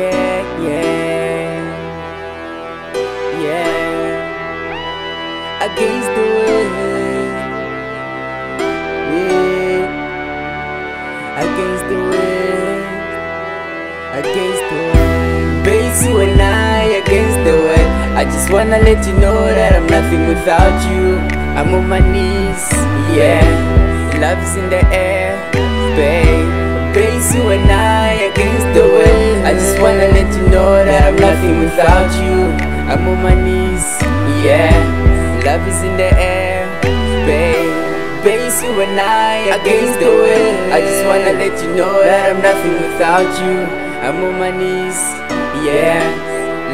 yeah, yeah, yeah. Against the wind, yeah. Against the wind, against the wind. Base you and I against the wind. I just wanna let you know that I'm nothing without you. I'm on my knees, yeah. Love's in the air. Let you know that I'm nothing without you. I'm on my knees, yeah. Love is in the air, babe. Base you and I against the world. I just wanna let you know that I'm nothing without you. I'm on my knees, yeah.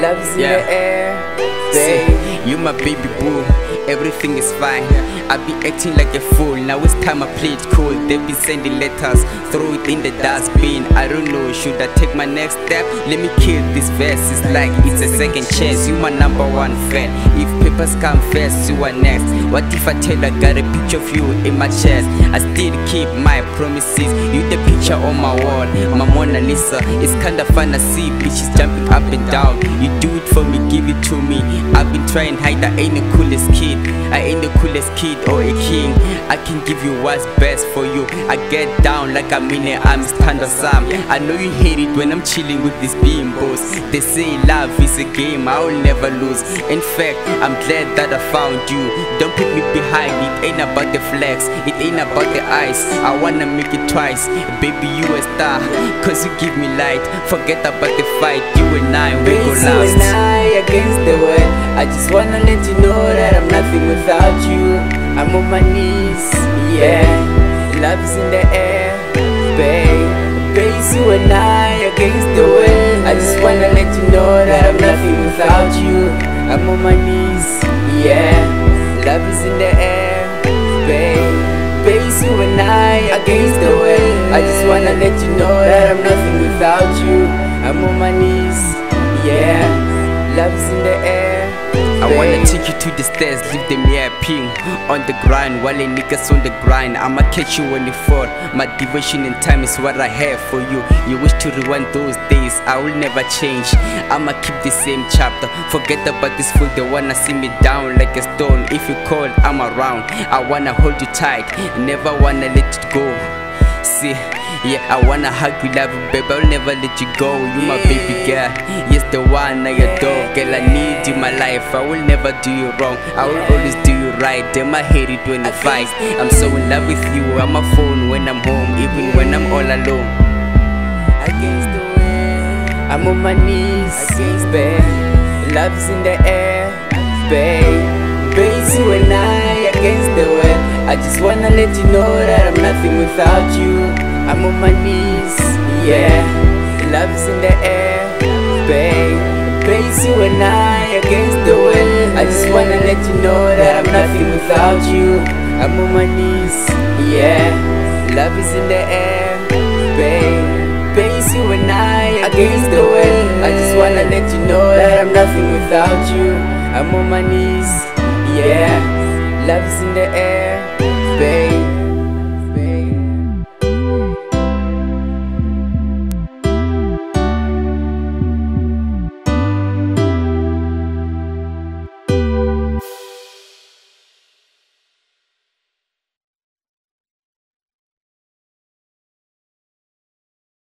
Love is in Yeah. the air, babe. you my baby boo, everything is fine. I be acting like a fool, now it's time I play it cool. They be sending letters, throw it in the dustbin. I don't know, should I take my next step? Let me kill this verse, it's like it's a second chance. You my number one fan. If papers come first, you are next. What if I tell I got a picture of you in my chest? I still keep my promises. You the picture on my wall, my Mona Lisa. It's kinda fun to see bitches jumping up and down. You do it for me, give it to me. I've been trying hide, I ain't the coolest kid. I ain't the coolest kid or a king. I can give you what's best for you. I get down like I'm in a I'm standard Sam. I know you hate it when I'm chilling with these bimbos. They say love is a game, I'll never lose. In fact, I'm glad that I found you. Don't put me behind, it ain't about the flex, it ain't about the ice. I wanna make it twice, baby, you a star. Cause you give me light, forget about the fight. You and I, we go Base you and last. I against the world. I just wanna let you know nothing without you. I'm on my knees, yeah. Love's in the air, babe. Base you and I against the world. I just wanna let you know that I'm nothing without you. I'm on my knees, yeah. Love is in the air, babe. Base you and I against the world. I just wanna let you know that I'm nothing without you. I'm on my knees, yeah. Love's in the air. Take you to the stairs, leave them here yapping on the grind while a niggas on the grind. I'ma catch you when you fall. My devotion and time is what I have for you. You wish to rewind those days, I will never change. I'ma keep the same chapter. Forget about this fool, they wanna see me down like a stone. If you call, I'm around. I wanna hold you tight, never wanna let it go. See, yeah, I wanna hug you, love you, baby. I'll never let you go. You my baby girl, yes, the one I adore. Girl, I need you in my life. I will never do you wrong. I will always do you right. Damn, I hate it when I fight. I'm so in love with you. I'm a phone when I'm home, even when I'm all alone. against the wind. I'm on my knees, babe. Love's in the air, babe. Base you and I against the wind. I just wanna let you know that I'm nothing without you. I'm on my knees, yeah. Love's in the air, babe. You and I against the wind. I just wanna let you know that I'm nothing without you. I'm on my knees, yeah. Love is in the air, babe. You and I against the world. I just wanna let you know that I'm nothing without you. I'm on my knees, yeah. Love's in the air.